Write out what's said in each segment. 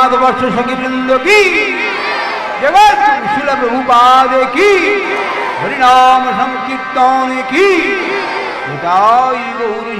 नाथ वर्ष सखी वृंद की। जगत शिल प्रभुपाद की। हरिनाम संकीर्तन की। बताई गौरी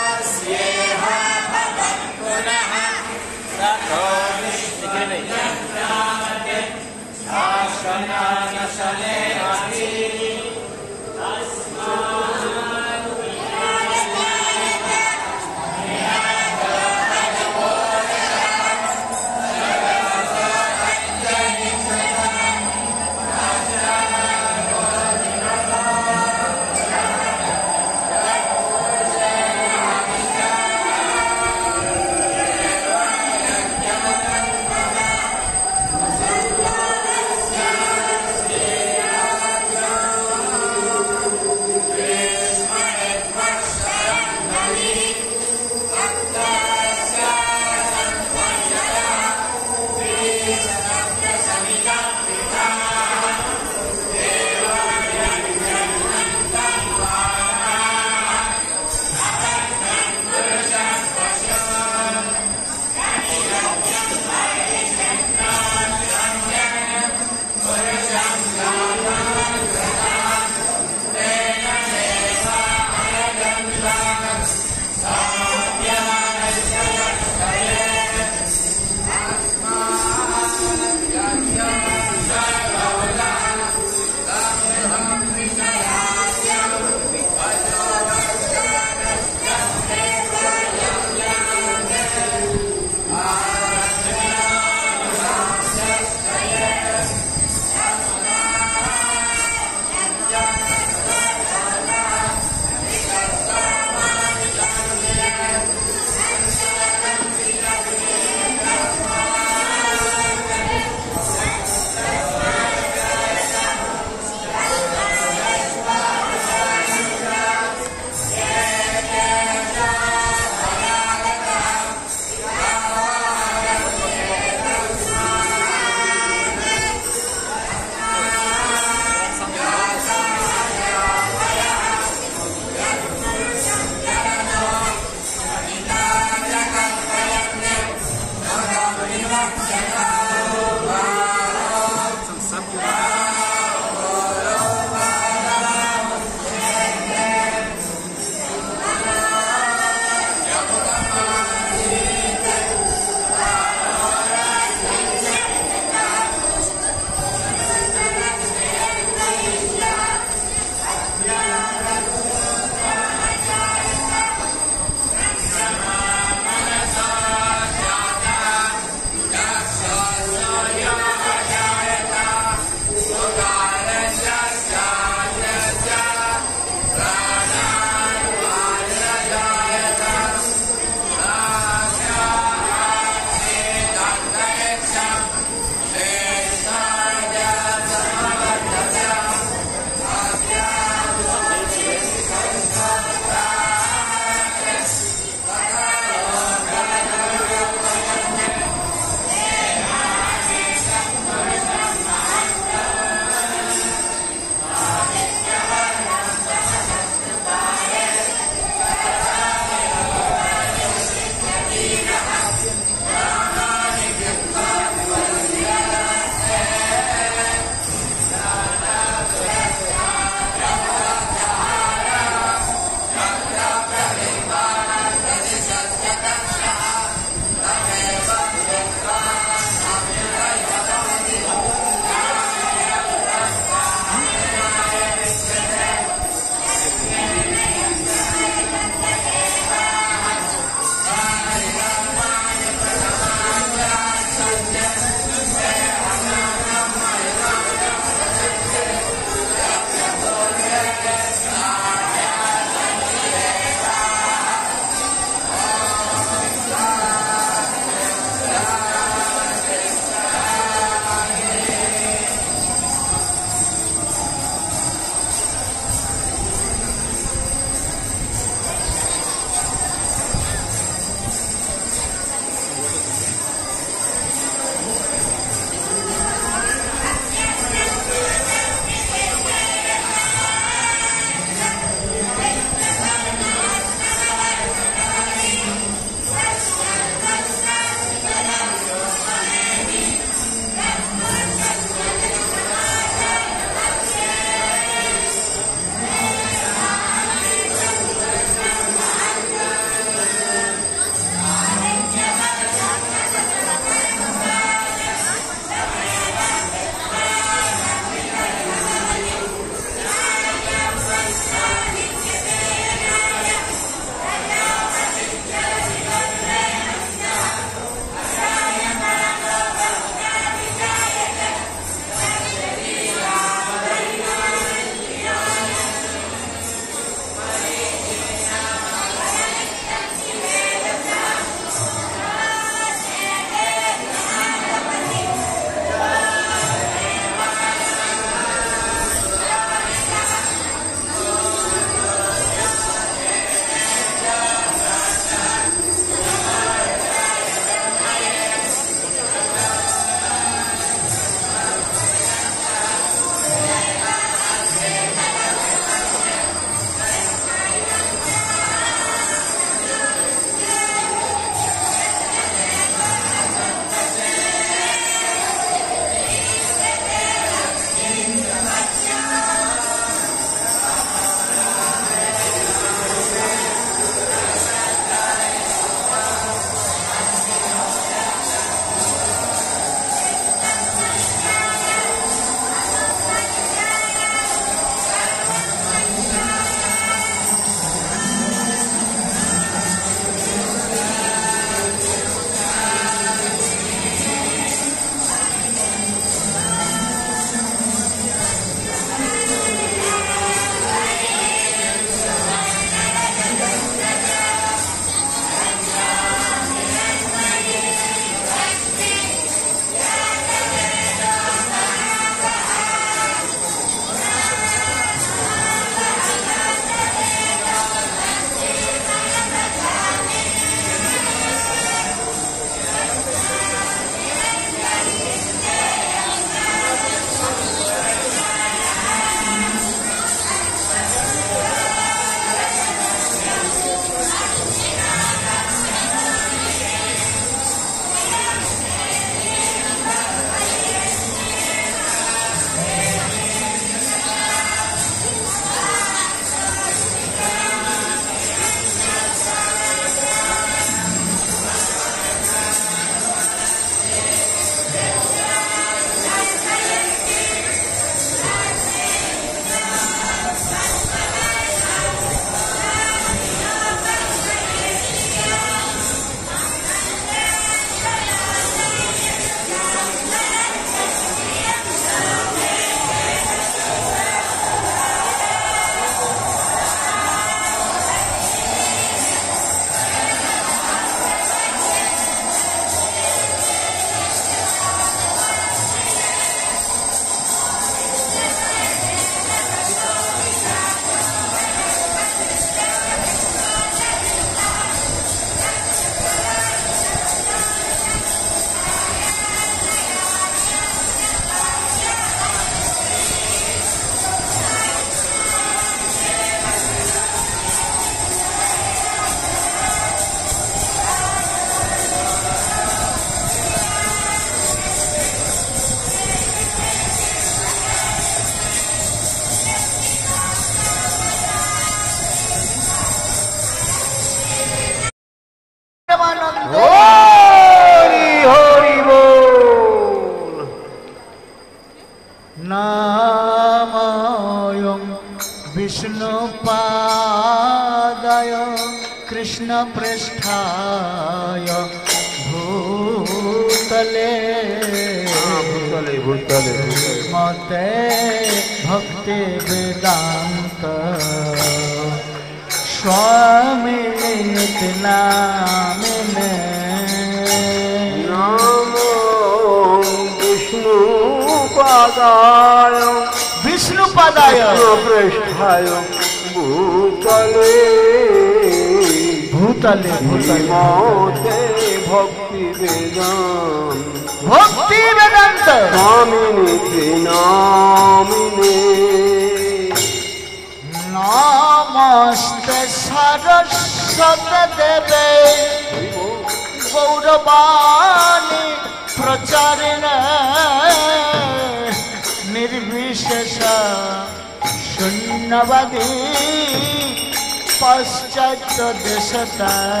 পাশ্চাত্য দেশতারিণে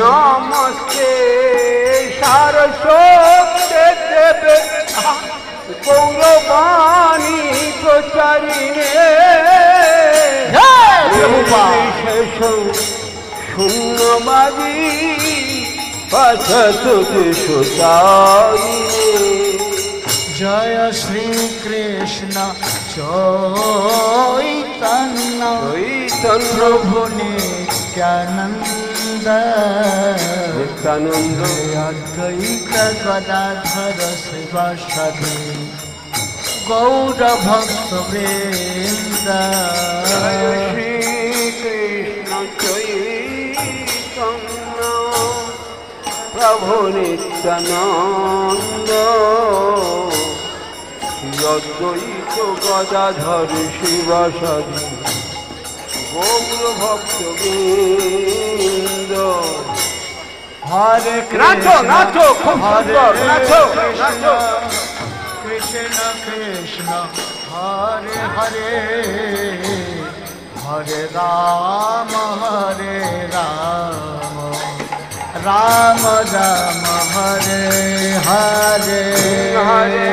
নমস্তে সারস্বতে দেবে। গৌরবাণী প্রচারিণে। শূন্যবাদী পাঠক সুতারিণে জয় শ্রীকৃষ্ণ। চৈতন্য প্রভু নিত্যানন্দ। নিত্যানন্দ। অদ্বৈত গদাধর শিবাসাদি গৌর ভক্ত বৃন্দ শ্রীকৃষ্ণ চৈতন্য প্রভু নিত্যানন্দ। যদ্বৈত গদাধর শিবাসাদি গৌর ভক্ত বৃন্দ হরে নাচো, নাচো, খুব সুন্দর, নাচো, নাচো। কৃষ্ণ কৃষ্ণ হরে হরে হরে রাম হরে রাম রাম রাম হরে হরে হরে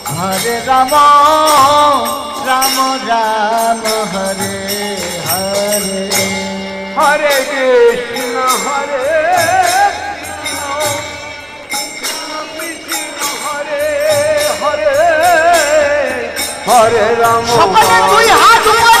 হরে রাম রাম রাম হরে হরে। হরে কৃষ্ণ হরে কৃষ্ণ। কৃষ্ণ হরে হরে হরে। রাম সকলে দুই হাত উপরে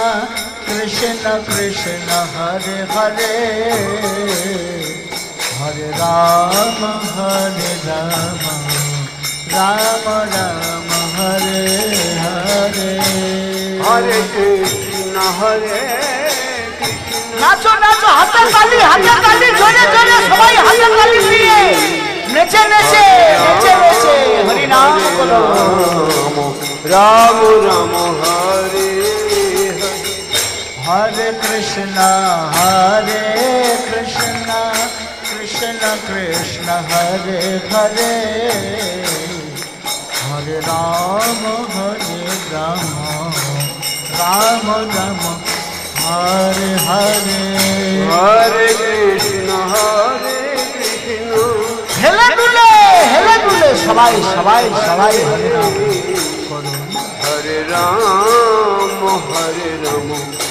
কৃষ্ণ হরে হরে। হরে রাম হরে রাম। রাম রাম হরে হরে। হরে কৃষ্ণ হরে কৃষ্ণ। নাচো নাচো হাতে তালি হাতে তালি জোরে জোরে সবাই হাতে তালি দিয়ে নেচে নেচে নেচে নেচে হরি নাম বলো। রাম রাম হরে হরে কৃষ্ণ হরে কৃষ্ণ কৃষ্ণ কৃষ্ণ হরে হরে। হরে রাম হরে রাম রাম রাম হরে হরে। হরে কৃষ্ণ হরে কৃষ্ণ। হেলে দুলে হেলে দুলে সবাই সবাই সবাই হরে রাম। হরে রাম হরে Ram.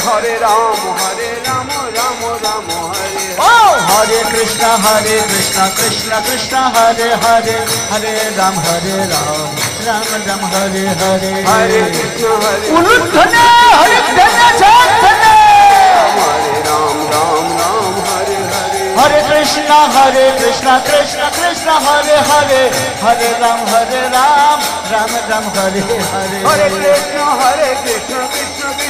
Hare Ram, Hare Ram, Ram Ram, Hare Ram. Oh! Hare Krishna, Hare Krishna, Krishna Krishna, Hare Hare, Hare Ram, Hare Ram, Ram Ram, Hare Hare. Hare Krishna, Hare Krishna. Hare dhane, Hare Ram, Hare Krishna, Hare Krishna, Krishna Krishna, Hare Hare, Hare Ram, Hare Ram, Ram Ram, Hare Hare. Hare Krishna, Hare Krishna, Krishna Krishna.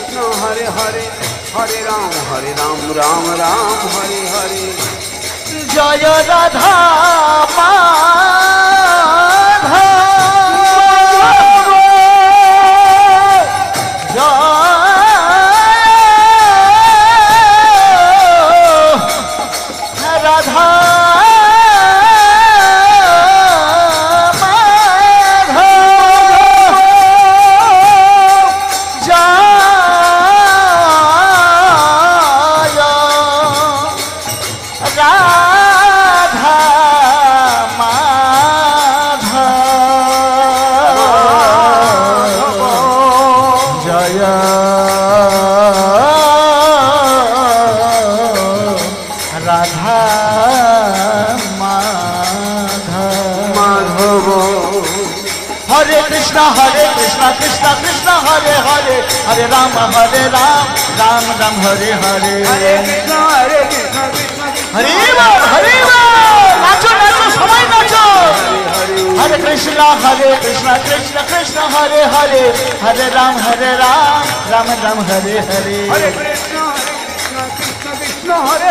Hare Hare Hare Ram হরে রাম রাম রাম হরে হরে জয় রাধা মাধব हरे राम हरे राम राम राम हरे हरे। हरे कृष्ण हरे हरे राम हरे राम नाचो नाचो सबाई नाचो। हरे कृष्णा हरे कृष्णा कृष्ण कृष्ण हरे हरे। हरे राम हरे राम राम राम हरे हरे। हरे कृष्ण हरे कृष्ण कृष्ण कृष्ण हरे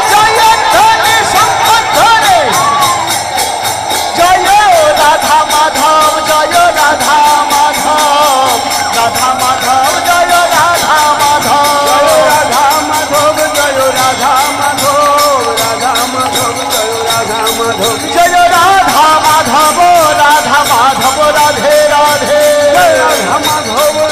Come on, hold on.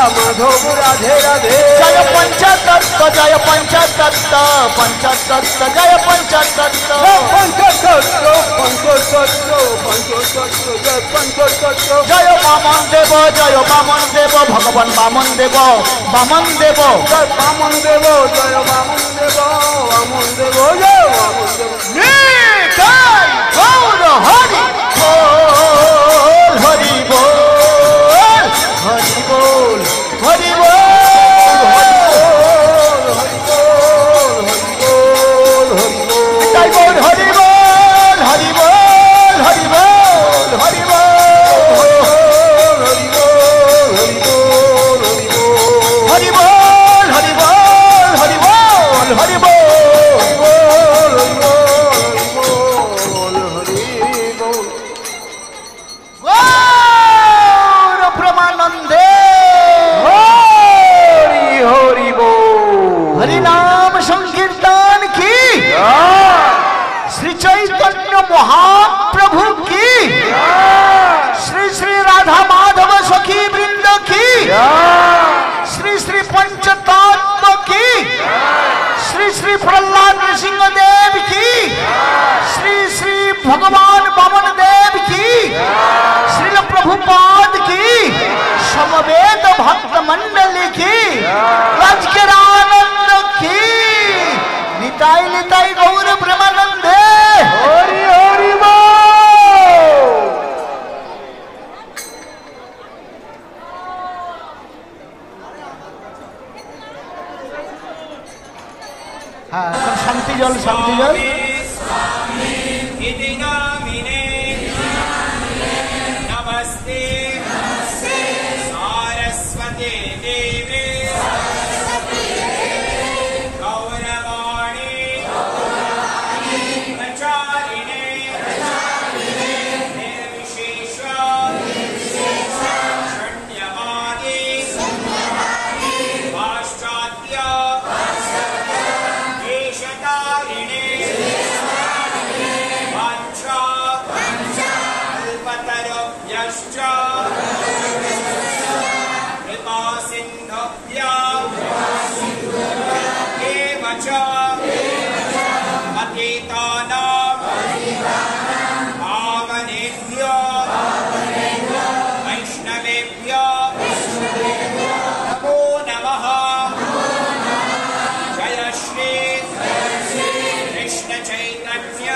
Madhav Radhe Radhe. जय पंचतत्व जय पंचतत्व पंचतत्व जय पंचतत्व पंचतत्व पंचतत्व जय पंचतत्व जय बामन देव जय बामन देव भगवान बामन देव बामन देव। जय बामन देव जय बामन देव बामन देव जय बामन देव। गौर हरि। I,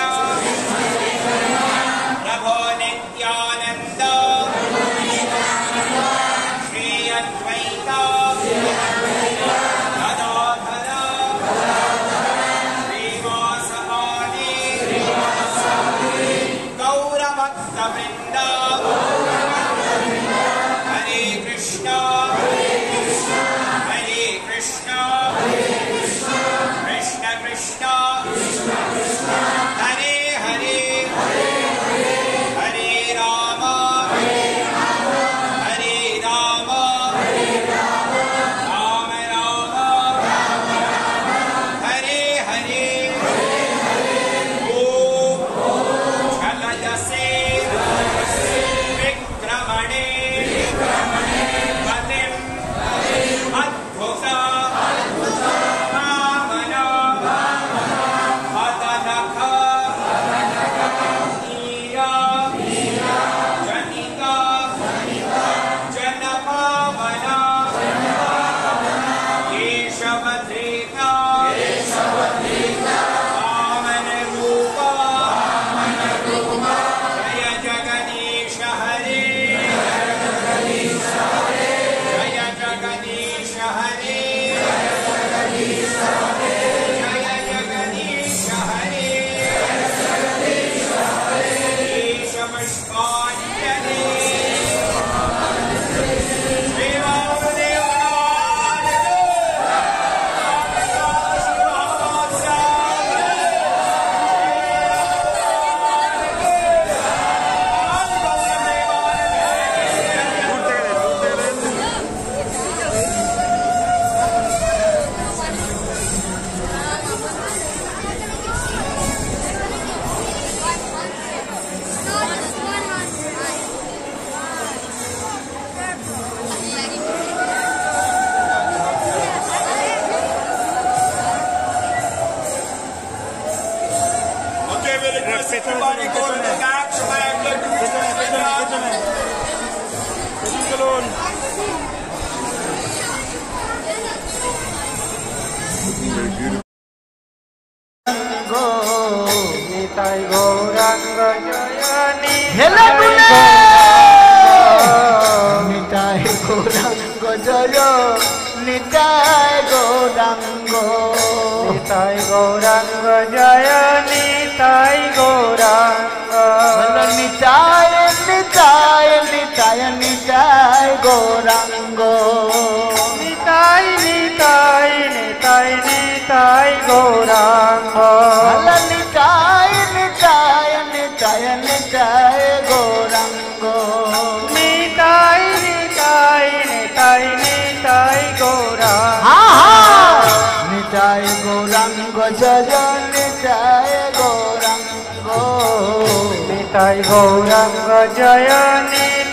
নিতাই গৌরাঙ্গ জয়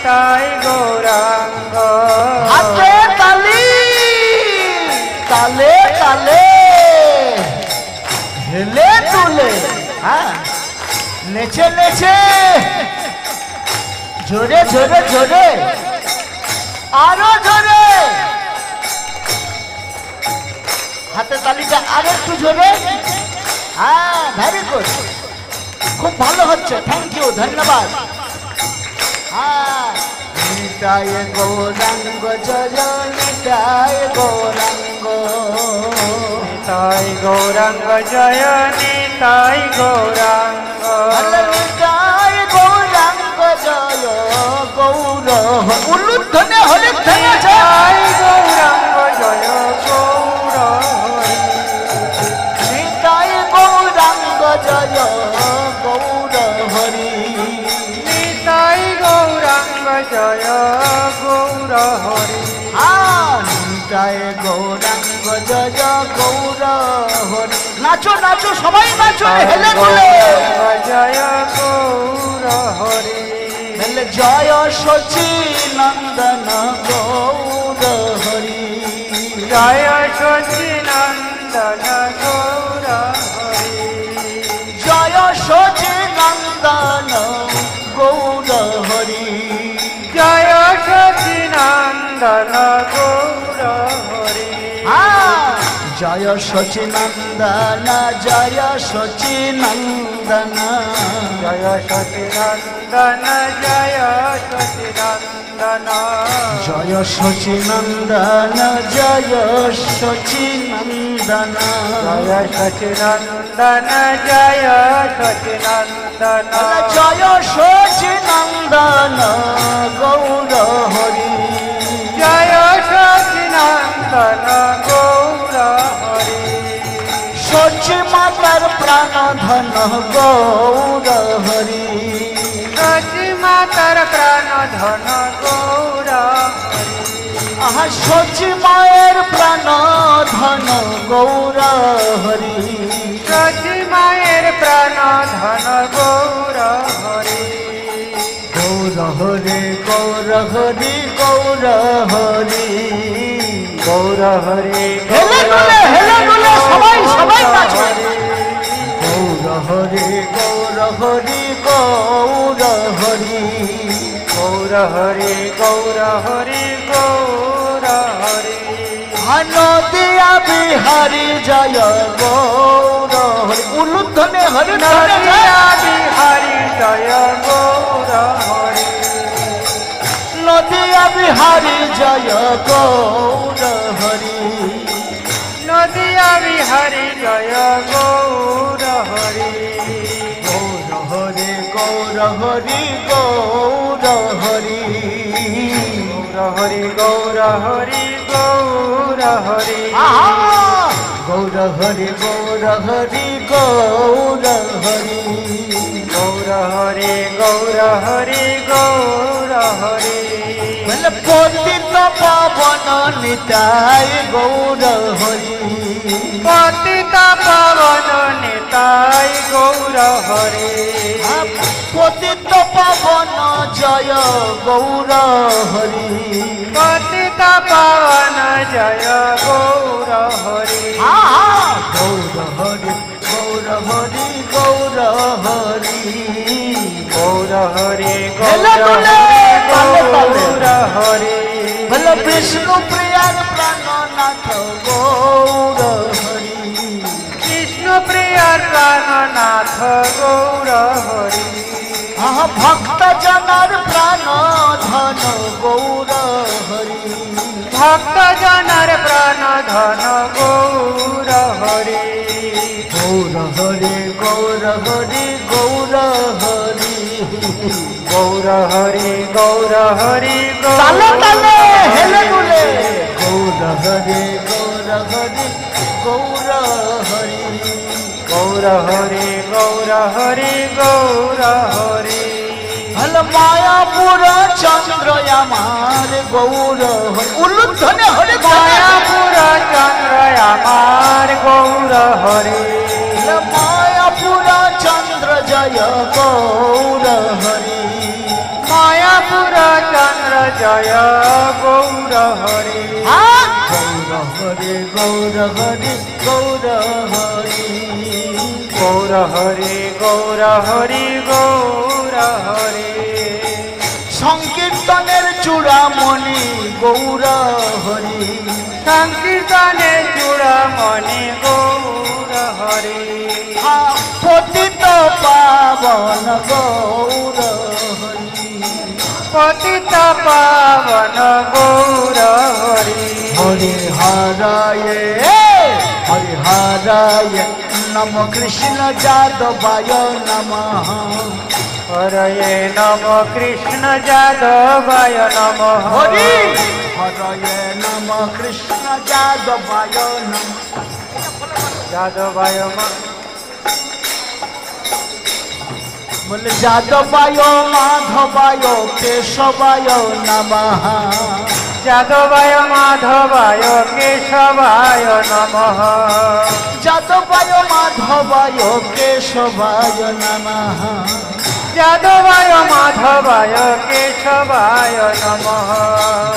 তাই গৌরাঙ্গ। হাতে তালি, তালে তালে, হেলে তুলে হ্যাঁ নেচে নেচে, জোরে জোরে জোরে, আরও জোরে। হাতে তালিটা আর একটু জোরে হ্যাঁ ভেরি গুড খুব ভালো হচ্ছে থ্যাংক ইউ ধন্যবাদ হ্যাঁ নিতাই গৌরাঙ্গ জয় নিতাই গৌরাঙ্গ নিতাই গৌরাঙ্গ জয় নিতাই গৌরাঙ্গ হ্যালো নিতাই গৌরাঙ্গ জয় গৌর উল্লুধ্বনে হরিধ্বনে নিতাই জয় নাচো নাচো সবাই নাচো হেলে দুলে গৌরাঙ্গ জয় গৌর হরি হেলে জয় শচী নন্দন গৌর হরি জয় শচী নন্দন গৌর হরি জয় শচী নন্দন গৌর হরি জয় শচী নন্দন গৌর জয় শচী নন্দন জয় শচী নন্দন জয় শচী নন্দন জয় শচী নন্দন জয় শচী নন্দন জয় শচী নন্দন জয় শচী নন্দন জয় শচী নন্দন জয় শচী নন্দন গৌর হরি। জয় শচী নন্দন গৌর শচী মাতার প্রাণ ধন গৌর হরি শচী মাতার প্রাণ ধন গৌর আহা শচী মায়ের প্রাণ ধন গৌর হরি শচী মায়ের প্রাণ ধন গৌর হরি গৌর হরে গৌর হরি গৌর হরি গৌর হরি সবাই, সবাই নাচো। গৌর হরি গৌর হরি গৌর হরি গৌর হরি গৌর হরি গৌর হরি নদিয়া বিহারি জয় গৌর হরি উলুধ্বনে হরি নদিয়া বিহারি জয় গৌর হরি নদিয়া বিহারি জয় গৌর হরি নদিয়া বিহারি জয় গৌর হরি গৌর হরি। গৌর হরি গৌর হরি। গৌর হরি গৌর হরি গৌর হরি! গৌর হরি গৌর হরি গৌর হরি। গৌর হরি গৌর হরি গৌর হরি। পতিত পাবন নিতাই গৌর হরি। পতিত পাবন নিতাই গৌর হরি। পতিত পাবন জয় গৌর হরি। পতিত পাবন জয় গৌর হরি! গৌর হরি গৌর হরি গৌর হরি। হরি হেলে গৌর पाले पाले हरि भले विष्णु प्रिया प्राणनाथ गौर हरि विष्णु प्रिया प्राणनाथ गौर हरि हाँ भक्त जनर प्राण धन गौर हरि भक्त जनर प्राण धन गौर हरि गौर हरि गौर हरि गौर हरि। গৌর হরি গৌর হরি তালে তালে হেলে দুলে। গৌর হরি গৌর হরি গৌর হরি গৌর হরি গৌর হরি গৌর হরি হল মায়াপুর চন্দ্র আমার গৌর হরি উল্লুধ্বনে হরে মায়াপুর চন্দ্র আমার গৌর হরি মায়াপুর চন্দ্র জয় গৌর হরি মায়াপুর চন্দ্র জয় গৌর হরি? গৌর হরি গৌর হরি গৌর হরি গৌর হরি গৌর হরি গৌর হরি সংকীর্তনের চূড়ামণি গৌর হরি সংকীর্তনে চূড়ামণি গৌর হরি পতিত পাবন গৌর হরি पतित पावन गौर हरि। हरि हराय हरि हराय नम कृष्ण जादवाय नमः। हरये नम कृष्ण जादवाय नमः। हरि हरये नम कृष्ण जादवाय नमः। जादवाय नमः বলে যাদবায় মাধবায় কেশবায় নমঃ। যাদবায় মাধবায় কেশবায় নম। যাদবায় মাধবায় কেশবায় নমঃ। যাদবায় মাধবায় কেশবায় নম।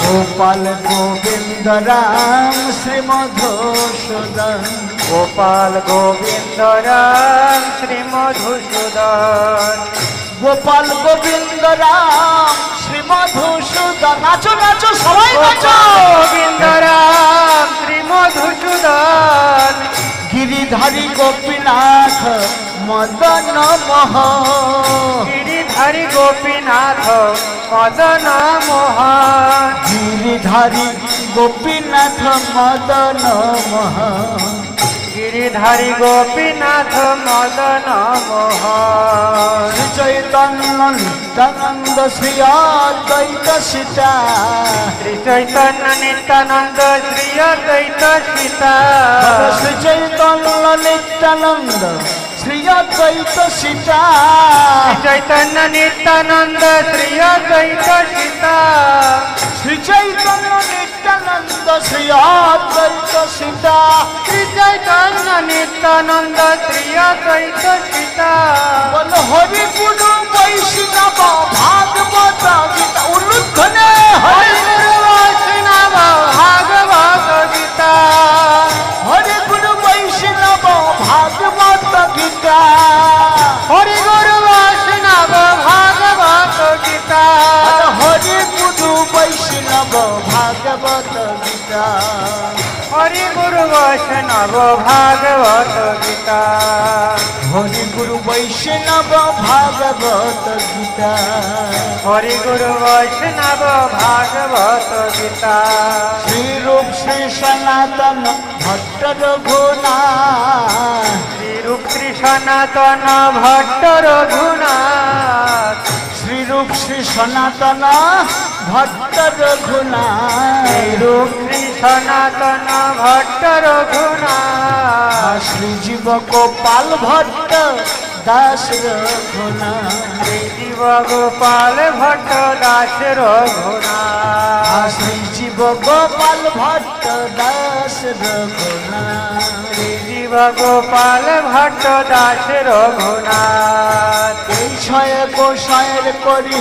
গোপাল গোবিন্দ রাম শ্রীমধুসূদন গোপাল গোবিন্দ রাম শ্রী মধুসূদন। গোপাল গোবিন্দ রাম শ্রীমধুসূদন নাচো নাচো সবাই নাচো। গোবিন্দ রাম শ্রী মধুসূদন। गिरिधारी गोपीनाथ मदन मोह। गिरिधारी गोपीनाथ मदन मोह। गिरिधारी गोपीनाथ मदन मोह। গিরিধারী গোপীনাথ মদন মোহন। চৈতন্য নিত্যানন্দ শ্রী অদ্বৈত সীতা। শ্রী চৈতন্য নিত্যানন্দ শ্রী অদ্বৈত সীতা। শ্রী চৈতন্য নিত্যানন্দ চৈতন্য নিত্যানন্দ শ্রী অদ্বৈত সীতা শ্রী চৈতন্য নিত্যানন্দ শ্রী অদ্বৈত সীতা শ্রী চৈতন্য নিত্যানন্দ শ্রী অদ্বৈত সীতা বল হরি গুরু বৈষ্ণব ভাগবত গীতা উল্লুধ্বনে গীতা। হরি গুরু বৈষ্ণব ভাগবত গীতা। হরি গুরু বৈষ্ণব ভাগবত গীতা। হরি গুরু বৈষ্ণব ভাগবত গীতা। হরি গুরু বৈষ্ণব ভাগবত গীতা। হরি গুরু বৈষ্ণব ভাগবত গীতা। শ্রী রূপ শ্রী সনাতন ভট্ট রঘুনা শ্রী রূপ শ্রী সনাতন ভট্ট রঘুনাথ শ্রী রূপ শ্রী সনাতন ভট্ট রঘুনা শ্রী রূপ শ্রী সনাতন ভট্ট রঘুনাথ শ্রী জীব গোপাল ভট্ট দাস রঘুনা শ্রী জীব গোপাল ভট্ট দাস রঘুনাথ শ্রী জীব গোপাল ভট্ট দাস রঘুনা শ্রী জীব গোপাল ভট্ট দাস রঘুনাথ এই ছয় গোসায়ের করি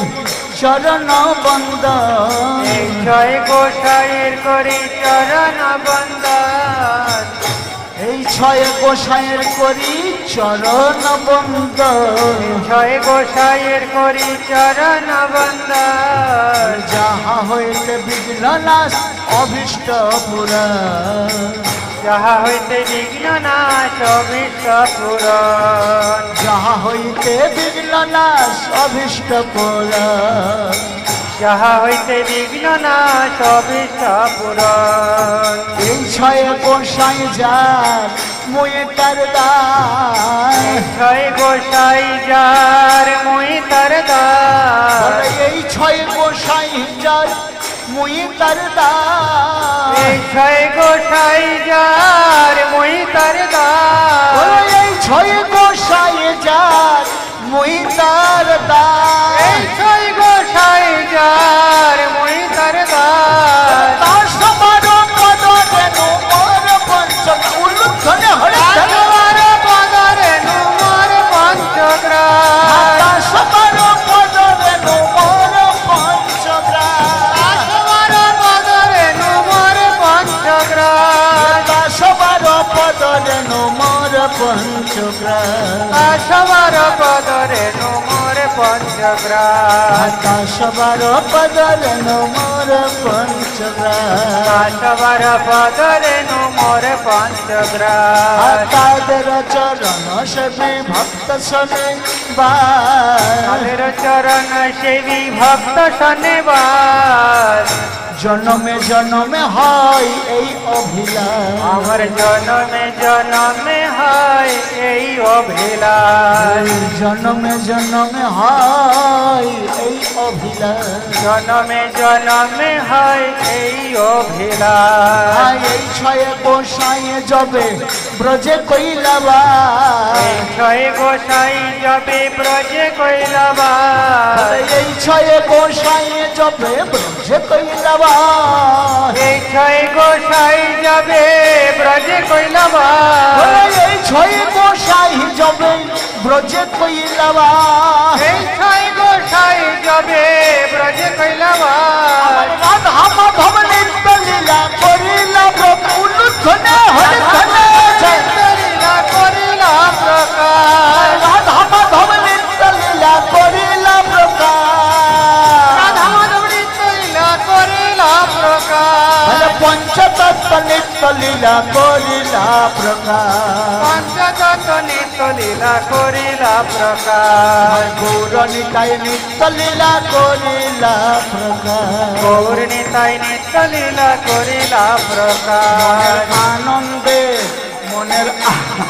চরণ বন্দ এই জয় গোসাইয়ের করি চরণ বন্দন। এই ছয় গোসাইয়ের করি চরণ বন্ধ ছয় গোসাইয়ের করি চরণ বন্দর যাহা হইতে বিঘ্ন নাশ অভীষ্ট পুরা যাহা হইতে বিঘ্ন নাশ অভীষ্ট পূরণ। যাহা হইতে বিঘ্ন নাশ অভীষ্ট পুরা যাহা হইতে বিঘ্ন নাশ অভীষ্ট পূরণ। এই ছয় গোসাই যার মুই তার দান ছয় গোসাই যার মুই তার দাস এই ছয় গোসাই যার মুই তার দান এই ছয় গোসাই যার মুই তার দাস। এই ছয় গোসাই পঞ্চগ্রাম। সবার পদরে নুমর পঞ্চগ্রাম। সবার পদ রেণু মোর পঞ্চগ্রাম। সবার পদরে নুমর পঞ্চগ্রাম। তাদের চরণ সেবী ভক্ত শোনে বা। তাদের চরণ সেবী ভক্ত শনিবার জনমে জনমে হয় এই অভিলাষ। আমার জনমে জনমে হয় এই অভিলাষ। জনমে জনমে হয় এই অভিলাষ। জনমে জনমে হয় এই অভিলাষ। এই ছয়ে গোসাইয়ে যবে ব্রজে কইলাবা এই ছয় গোসাই যাবে ব্রজে কৈলাবার এই ছয়ে গোসাইয়ে যবে ব্রজে কইলাবা এই ছয় গোসাই যাবে ব্রজে কৈলাবার এই ছয় গোসাই যাবে ব্রজে কইলাবা এই ছয় গোসাই যাবে ব্রজে কৈলাবার রাধা মাধব পঞ্চতত্ত্ব নিত্য লীলা করিলা প্রকাশ। পঞ্চদত নিত্য লীলা করিলা প্রকাশ। গৌর নিতাই নিত্য লীলা করিলা প্রকাশ। গৌরণিতাই নৃত্য লীলা করিলা প্রকাশ। আনন্দে মনের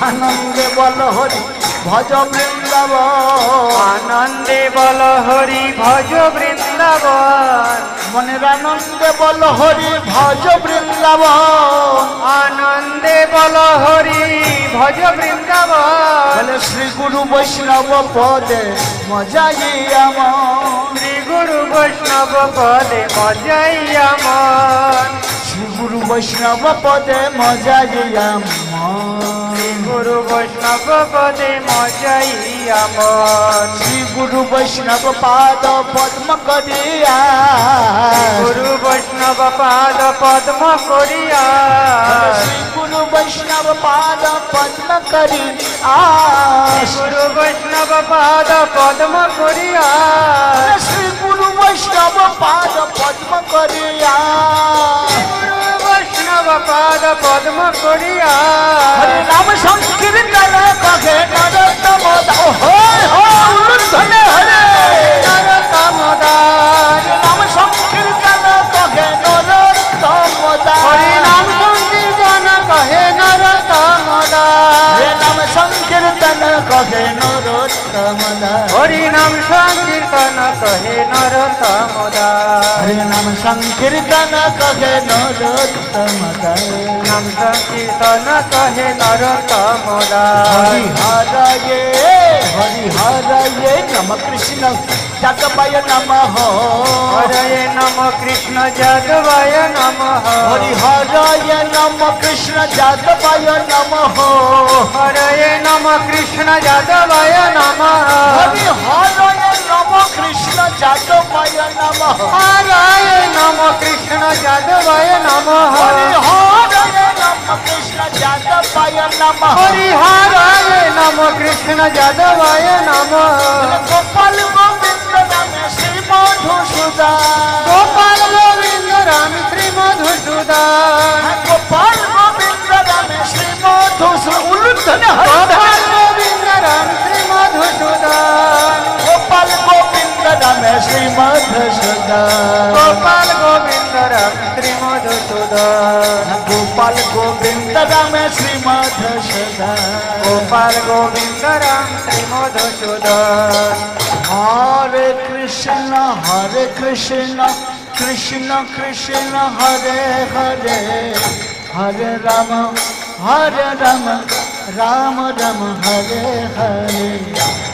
আনন্দে বল হরি ভজ বৃন্দাবন। আনন্দে বল হরি ভজ বৃন্দাবন। মনের আনন্দে বল হরি ভজ বৃন্দাবন। আনন্দে বল হরি ভজ বৃন্দাবন। বলে শ্রী গুরু বৈষ্ণব পদে মজাই আমার শ্রী গুরু বৈষ্ণব পদে মজাই গুরু বৈষ্ণব পদে মজা আমার গুরু বৈষ্ণব পদে মজাই মন। শ্রী গুরু বৈষ্ণব পাদ পদ্ম করিয়া। গুরু বৈষ্ণব পাদ পদ্ম করিয়া। শ্রী গুরু বৈষ্ণব পাদ পদ্ম করি গুরু বৈষ্ণব পাদ পদ্ম করিয়া শ্রী গুরু বৈষ্ণব পাদ পদ্ম করিয়া বৈষ্ণব পাদ পদ্ম করিয়া হরে নাম সংকীর্তন কহে নরোত্তম হরে হরে કહે નરોત્તમ હરિનામ સંકીર્તન કહે નરોત્તમ હરિનામ સંકીર્તન કહે નરોત્તમ નામ સંકીર્તન કહે નરોત્તમ હરિ હરયે हरये नम कृष्ण जगवय नम। हरये नम कृष्ण जगवय नम। हरि हरये नम कृष्ण जगवय नम। हरये नम कृष्ण जगवय नम। हरि हरये नम कृष्ण जगवय नम। हरये नम कृष्ण जगवय नम। हरि कृष्ण जादवाय नम। हरिहाराय नम कृष्ण जादवाय नम। गोपाल गोविंद राम श्री मधुसूदा गोपाल गोविंद राम श्री मधुसूदा गोपाल गोविंद राम श्री मधुसूदा उल्लुधन गोपाल गोविंद राम श्री मधुसूदा गोपाल गोविंद राम श्री मधुसूदा गोपाल गोविंद राम तोड़ा गोपाल गोविंद राम श्री मध मधुसूदा गोपाल गोविंद राम श्री मध मधुसूदा हरे कृष्ण हरे कृष्ण कृष्ण कृष्ण हरे हरे। हरे राम हरे राम राम राम हरे हरे।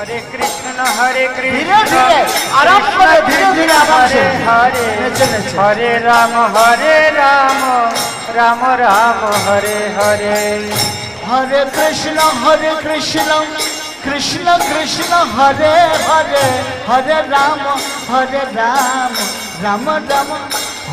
হরে কৃষ্ণ হরে কৃষ্ণ। আরাম করে, ধীরে ধীরে। হরে। হরে রাম হরে রাম। রাম রাম হরে হরে। হরে কৃষ্ণ হরে কৃষ্ণ। কৃষ্ণ কৃষ্ণ হরে হরে। হরে রাম হরে রাম। রাম রাম।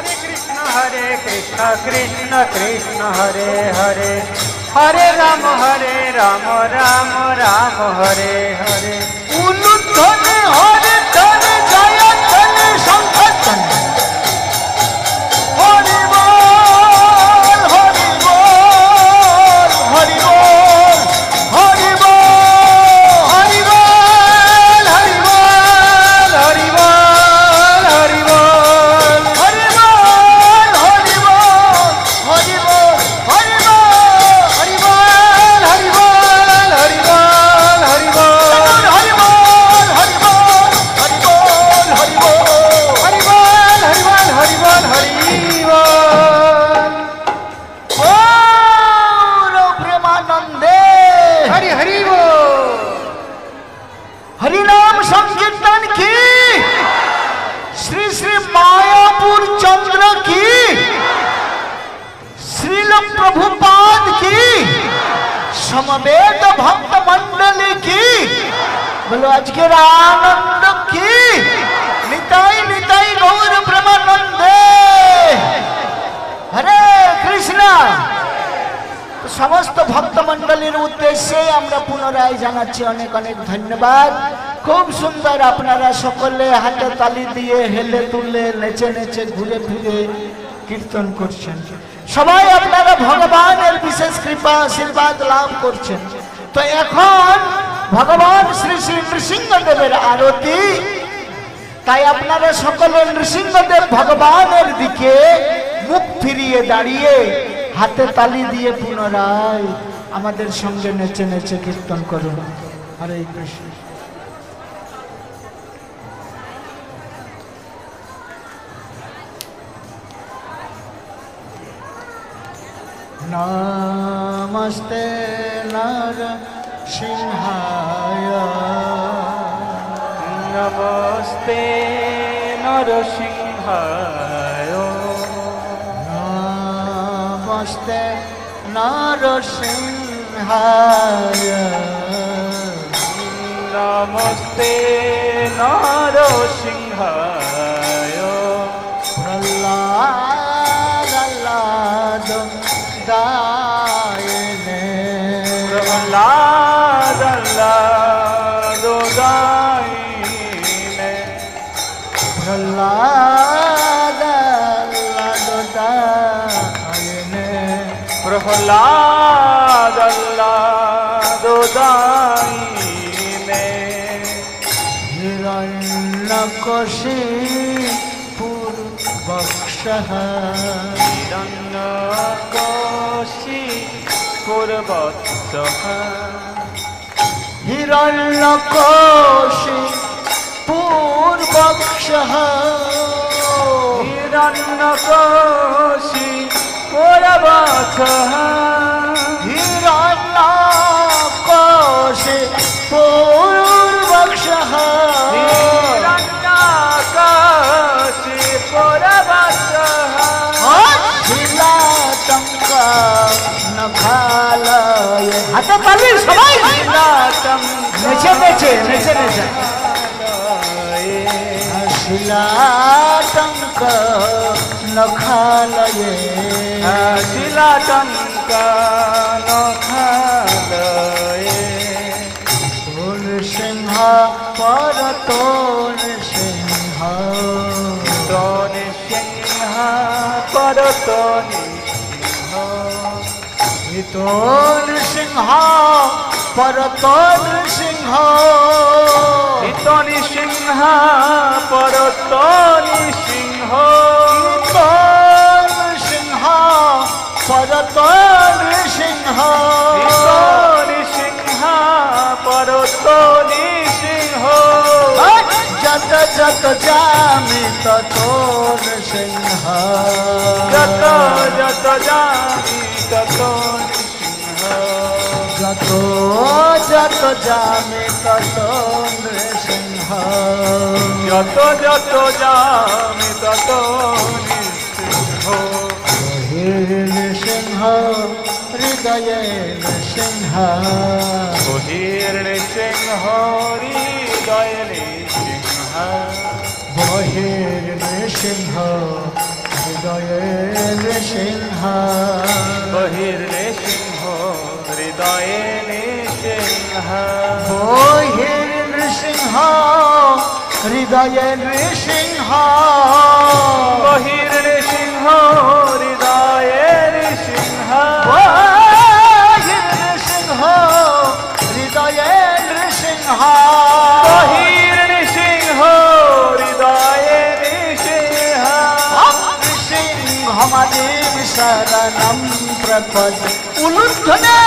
হরে কৃষ্ণ হরে কৃষ্ণ কৃষ্ণ কৃষ্ণ, হরে হরে। হরে রাম হরে রাম রাম রাম, হরে হরে। উলুধ্বনি হরে বলো, আজকের আনন্দ কি? নিতাই নিতাই গৌর প্রেমানন্দে। হরে কৃষ্ণ। সমস্ত ভক্তমণ্ডলীর উদ্দেশ্যে আমরা পুনরায় জানাচ্ছি অনেক অনেক ধন্যবাদ। খুব সুন্দর আপনারা সকলে হাতে তালি দিয়ে হেলে তুলে নেচে নেচে ঘুরে ফিরে কীর্তন করছেন। সবাই আপনারা ভগবানের বিশেষ কৃপা, আশীর্বাদ লাভ করছেন। তো এখন ভগবান শ্রী শ্রী নৃসিংহদেবের আরতি। তাই আপনারা সকলে নৃসিংহদেব ভগবানের দিকে মুখ ফিরিয়ে দাঁড়িয়ে হাতে তালি দিয়ে পুনরায় আমাদের সঙ্গে নেচে নেচে কীর্তন করুন। হরে কৃষ্ণ। নমস্তে নর Shinhaya Namaste Narasimhaya Namaste Narasimhaya Namaste Narasimhaya Prahlad Alladam Dayane Prahlad Prahlad लादोदायिने हिरण्यकशिपुर बक्षः हिरण्यकोशि पूर्वत्सः हिरण्यकोशिपूर्वक्षः हिरण्यकोशि ওরা বছর হিরণ্য কষে পূর্বক্ষ হিরণ্য কষে পূর্বক্ষ নভালয় হাতে পারবেন সবাই? নেচে নেচে নেচে নেচে। শিলাটঙ্ক নখালয়ে শিলাটঙ্কানখালয়ে তোর সিংহ পর তোর সিংহ তনি সিংহ পর পরতনি তোর সিংহ পর তোর সিংহ তনি সিংহ পরতনি সিংহ তোর সিংহ পর তোর সিংহ তনি সিংহ পরতনি সিংহ যত যত জামি তোর সিংহ যত যত জানি তত সিংহ যত যত জামি তোর সিংহ যত যত জামি তত সিংহ বহির সিংহ হৃদয়ে সিংহ বহির্ণ সিংহ হৃদয়ে সিংহ বহির সিংহ হৃদয়ে সিংহ বহির্ণ সিংহ হৃদয়ে সিংহ বহির नृसिंह हृदय नृसिंह वही नृसिंह हृदय नृसिंह वही नृसिंह हृदय नृसिंह वही नृसिंह हृदय नृसिंह नृसिंह मदेव शरण प्रपद। उलुद्धने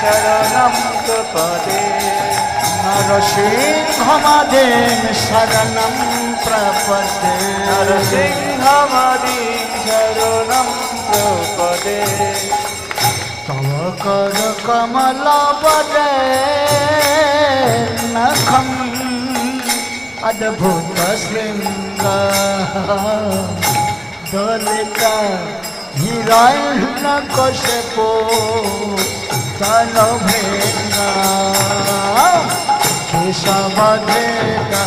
शरण प्रपदे। শরণম প্রপদে নরসিংহমদি শরণম প্রপদে তব কর কমল বদে নখম অদ্ভুত শৃঙ্গ দলিত समदेता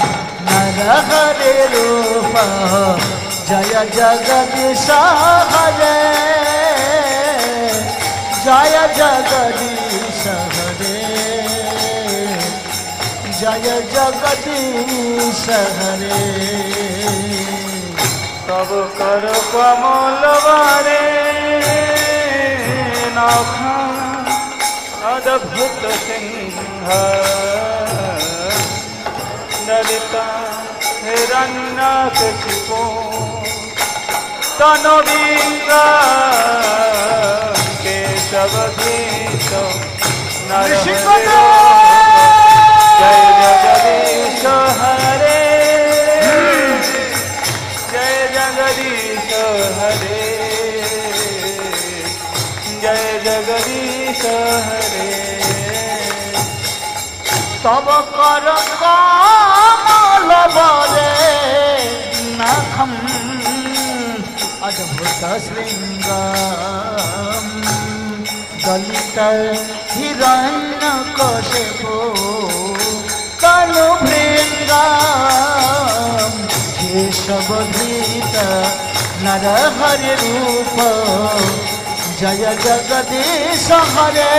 हरे रूप, जय जगदीश हरे जय जगदीश हरे जय जगदीश हरे तब कर कमल वारे नाखा अद्भुत सिंह। सरिता हिरण्यकशिपो तनवीरा केशव गीत जय जगदीश हरे। जय जगदीश তব কর কমলবরে নখম অদ্ভুত শৃঙ্গম দলিত হিরণ্য কশিপ কলভৃঙ্গম কেশবধৃত নরহরি রূপ। জয় জগদীশ হরে।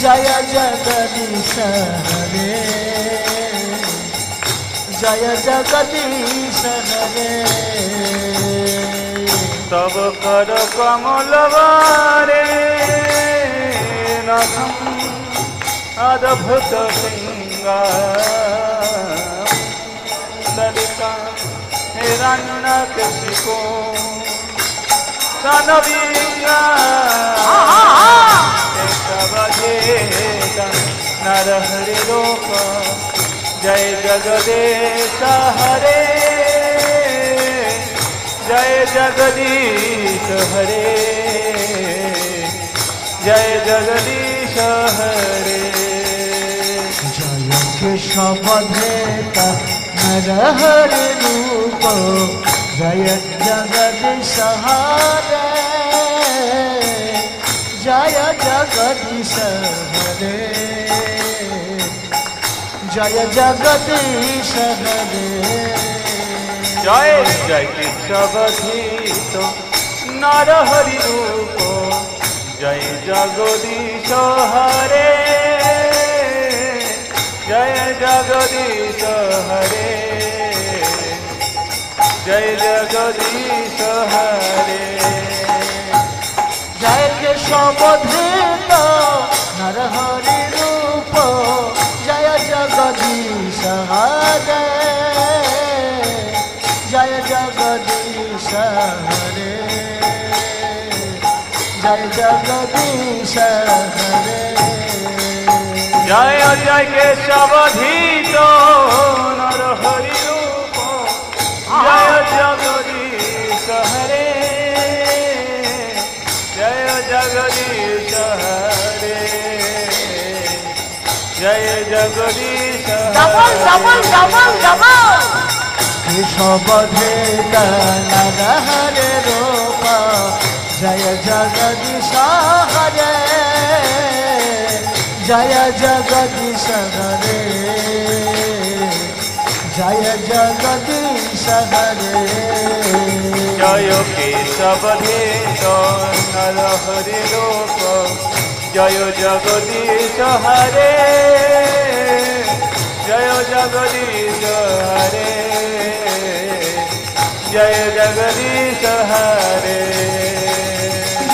जय जगदीश हरे जय जगदीश हरे तब कर कमलवारे नखम अद्भुत ललिता हिरण्यकशिको कनवीरा भजेता नर हरि रूप जय जगदेश हरे। जय जगदीश हरे। जय जगदीश हरे। जय कृष्णेता नर हरि रूप। जय जगदीश हरे। जय जगदीश हरे जय जगदीश हरे जय। जय जगदीश नर हरि रूप जय जगदीश हरे। जय जगदीश हरे। जय जगदीश हरे। জয়কে সমধৃত নরহরি রূপ জয় জগদীশ হরে জয় জগদীশ হরে জয় জগদীশ হরে জয় জয়কে সমধৃত নরহরি রূপ জয় জগদীশ হরে জয় Jagadish. Double double double double হরে রূপ। জয় জগদীশ হরে। জয় জগদীশ হরে। জয় জগদীশ হরে। জয় কেশবধীত নর হরি রূপ। জয় জগদীশ হরে জয় জগদীশ হরে জয় জগদীশ হরে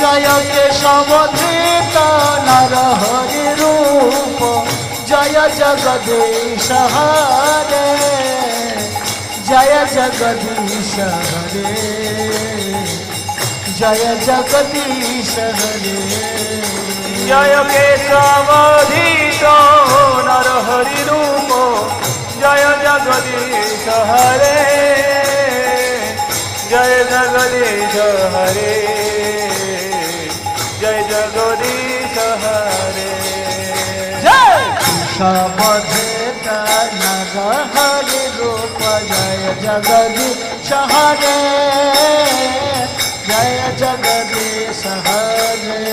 জয় কেশব ধৃত নর হরি রূপ জয় জগদীশ হরে জয় জগদীশ হরে জয় জগদীশ হরে জয় কেশবধীত নর হরি রূপ জয় জগদীশ হরে জয় জগদীশ হরে জয় জগদীশ হরে সবধেত নর হরি রূপ জয় জগদীশ হরে जय जगदीश हरे।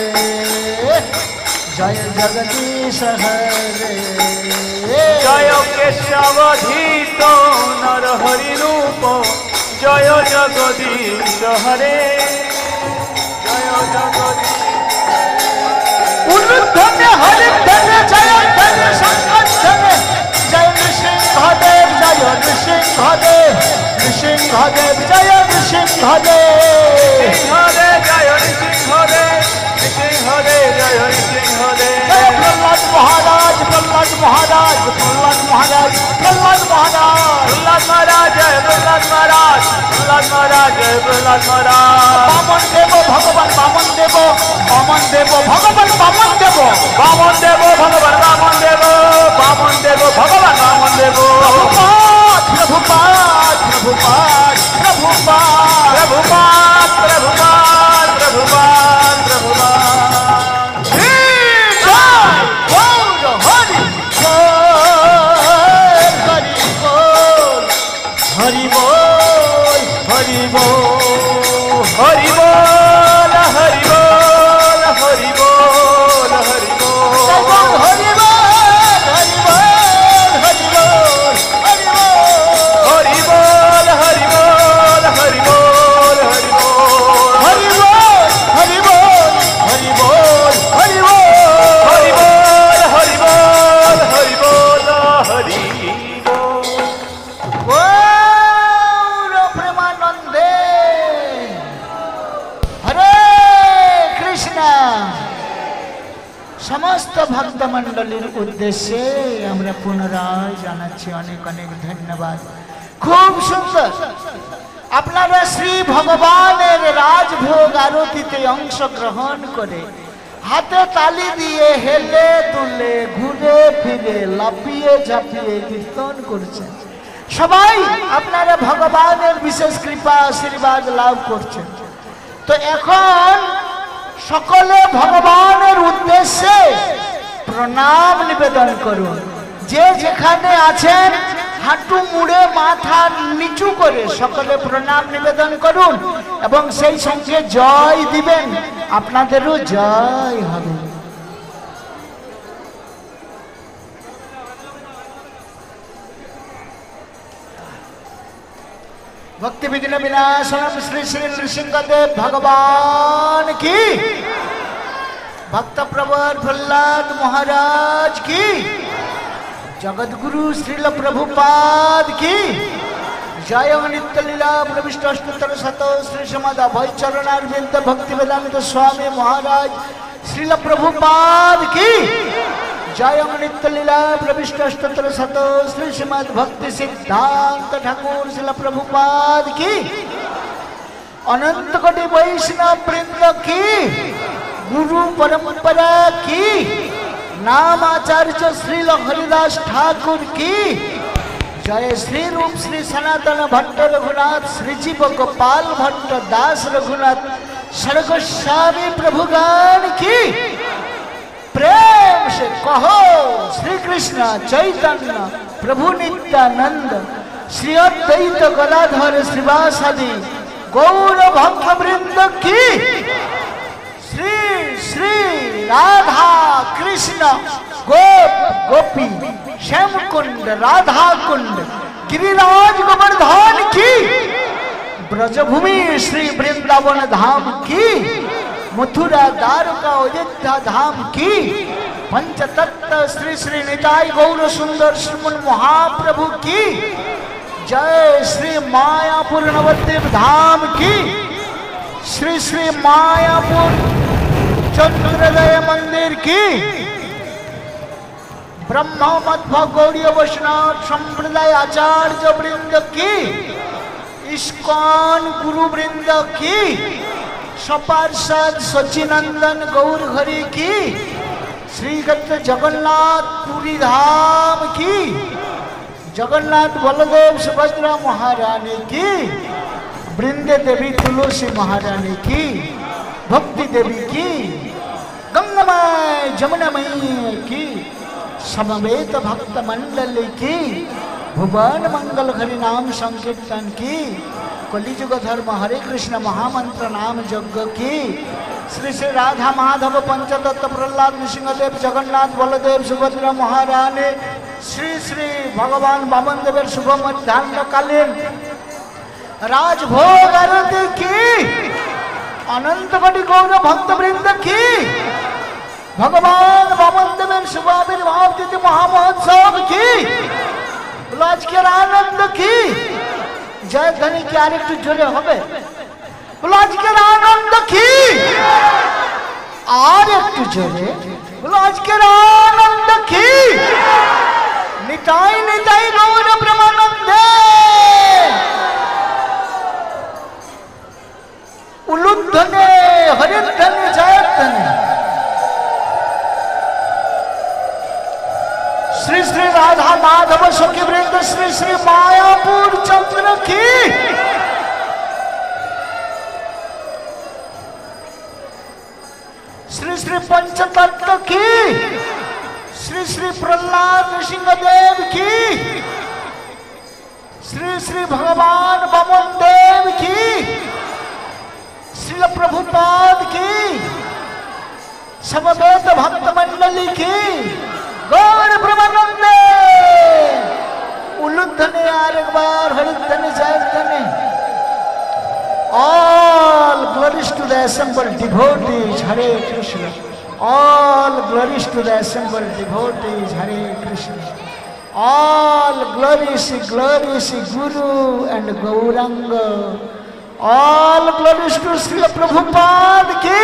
जय जगदीश हरे। जय केशवधीत नर हरि रूप। जय जगदीश हरे। जय जगदीश हरे। धन्य जय धन्य संकट धन्य Dev Jaya Nrsimhadev Nrsimhadev Jaya Nrsimhadev Nrsimhadev Jaya Nrsimhadev Nrsimhadev Jaya Nrsimhadev Prahlad महाराज प्रहलाद महाराज प्रहलाद महाराज प्रहलाद महाराज प्रहलाद महाराज जय प्रहलाद महाराज प्रहलाद महाराज जय प्रहलाद महाराज बामन देव भगवान बामन देव बामन देव भगवान बामन देव बामन देव भगवान बामन देव बामन देव भगवान बामन देव प्रभुपाद प्रभुपाद प्रभुपाद উদ্দেশ্যে আমরা পুনরায় জানাচ্ছি অনেক অনেক ধন্যবাদ। খুব সুন্দর। আপনারা শ্রী ভগবানের রাজভোগ আরতিতে অংশগ্রহণ করে হাতে তালি দিয়ে হেলে তুলে ঘুরে ফিরে লাফিয়ে ঝাঁপিয়ে কীর্তন করছেন। সবাই, আপনারা ভগবানের বিশেষ কৃপা, আশীর্বাদ লাভ করছেন। তো এখন সকলে ভগবানের উদ্দেশ্যে প্রণাম নিবেদন করুন। যে যেখানে আছেন, হাঁটু মুড়ে মাথা নিচু করে সকলে প্রণাম নিবেদন করুন এবং সেই সঙ্গে জয় দিবেন। আপনাদেরও জয় হবে। ভক্তি বিঘ্ন বিনাশনম শ্রী শ্রী নৃসিংহদেব ভগবান কি? भक्त प्रवर प्रहलाद महाराज की। जगत गुरु श्रील प्रभुपाद की। जय नित्य लीला प्रविष्ट अष्टोत्तर शत श्री समाधा भय चरणारविंद भक्ति वेदांत स्वामी महाराज श्रील प्रभुपाद की। जय नित्य लीला प्रविष्ट अष्टोत्तर शत श्री श्रीमद भक्ति सिद्धांत ठाकुर श्रील प्रभुपाद की। अनंत कोटि वैष्णव वृंद की। गुरु परंपरा की नाम आचार्य श्रील हरिदास ठाकुर की। जय श्री रूप श्री सनातन भट्ट रघुनाथ, श्री जीव गोपाल भट्ट, दास रघुनाथ सड़क सर्गस्वामी प्रभुगान की। प्रेम से कहो श्री कृष्ण चैतन्य, प्रभु नित्यानंद, श्री अद्वैत गदाधर श्रीवासादि गौरव भक्त वृंद की। श्री राधा कृष्ण, गोप गोपी श्याम कुंड राधा कुंड गिरिराज गोवर्धन की, ब्रजभूमि श्री वृंदावन धाम की, मथुरा द्वारका अयोध्या धाम की पंचतत्व श्री श्री निताई गौर सुंदर श्रीमन महाप्रभु की, जय श्री मायापुर नवद्वीप धाम की, श्री श्री मायापुर चंद्रोदय मंदिर की ब्रह्म मध्व गौड़ी वैष्णव संप्रदाय आचार्य वृंद की, इस्कॉन गुरु वृंद की, सपार्षद सचिनंदन गौर हरि की, श्रीगत जगन्नाथ पुरी धाम की, जगन्नाथ बलदेव सुभद्रा महारानी की, वृंद देवी तुलसी महारानी की भक्ति देवी की गंगामय जमुनामयी की, समवेत भक्त मंडल की, भुवन मंगल हरि नाम संकीर्तन की कलिजुग धर्म हरे कृष्ण महामंत्र नाम यज्ञ की, श्री श्री राधा माधव पंचदत्त प्रहलाद नृसिंहदेव, जगन्नाथ बलदेव, सुभद्रा महारानी, श्री श्री भगवान बामन देवर शुभ मध्यान्हकालीन राजभोग आरती की। অনন্ত কোটি গৌর ভক্তবৃন্দ কি? ভগবান বামন দেবের শুভাবির্ভাব যদি মহামহোৎসব কি? আজকের আনন্দ কি? জয় ধনি কি আর একটু জোরে হবে? আজকের আনন্দ কি? আর একটু জোরে আজকের আনন্দ কি? নিতাই নিতাই গৌর প্রেমানন্দে उलुन धने हरे श्री श्री राधा माधव सुखी वृंद, श्री श्री मायापुर चंद्र की। श्री श्री पंचतत्व की। श्री श्री प्रहलाद सिंहदेव की। श्री श्री भगवान बमन देव की। श्री प्रभुपाद की समवेत भक्त मंडली की गौर ब्रह्मानंदे उलुद्धने आर एक बार हरिद्धने जयद्धने all glories to the assembled devotees hare krishna all glories to the assembled devotees hare krishna all glories glories guru and gauranga all glories to Prabhupada की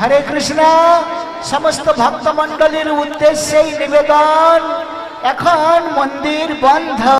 हरे कृष्णा समस्त भक्त मंडल उद्देश्य निवेदन एखन मंदिर बंध